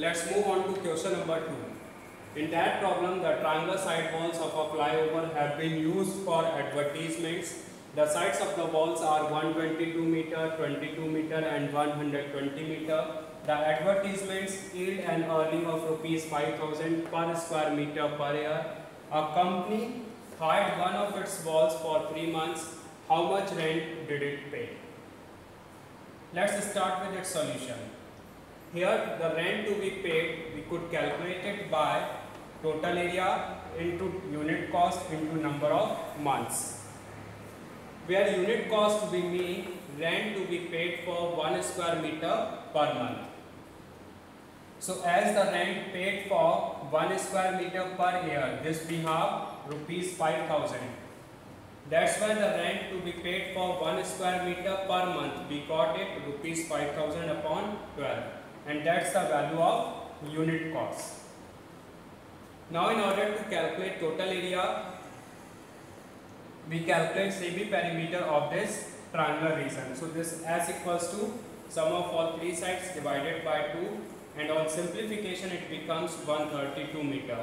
Let's move on to question number 2. In that problem, the triangular side walls of a flyover have been used for advertisements. The sides of the walls are 122 meter, 22 meter and 120 meter. The advertisements yield an earning of rupees 5000 per square meter per year. A company hired one of its walls for 3 months. How much rent did it pay? Let's start with its solution. Here the rent to be paid we could calculate it by total area into unit cost into number of months. Where unit cost we mean rent to be paid for 1 square meter per month. So as the rent paid for 1 square meter per year this we have rupees 5000 that's why the rent to be paid for 1 square meter per month. We got it rupees 5000 upon 12 and that's the value of unit cost. Now in order to calculate total area, we calculate semi perimeter of this triangular region. So this S equals to sum of all three sides divided by 2 and on simplification it becomes 132 meter.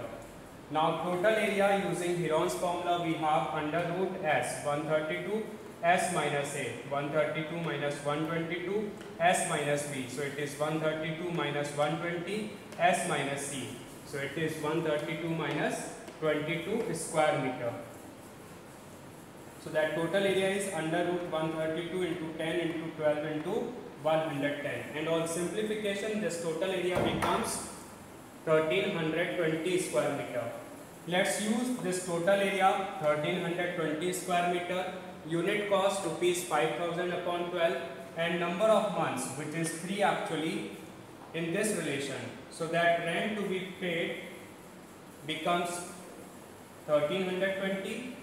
Now total area using Heron's formula we have under root S 132 S minus A 132 minus 122 S minus B. So it is 132 minus 120 S minus C. So it is 132 minus 22 square meter. So that total area is under root 132 into 10 into 12 into 110 and on simplification this total area becomes 1320 square meter. Let's use this total area 1320 square meter, unit cost rupees 5000 upon 12 and number of months which is 3 actually in this relation. So that rent to be paid becomes 1320,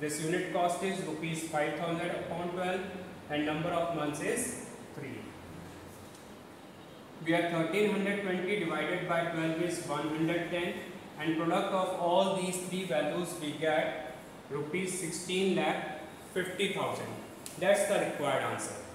this unit cost is rupees 5000 upon 12 and number of months is 3 we are 1320 divided by 12 is 110 and product of all these three values we get rupees 16 lakh 50,000 that's the required answer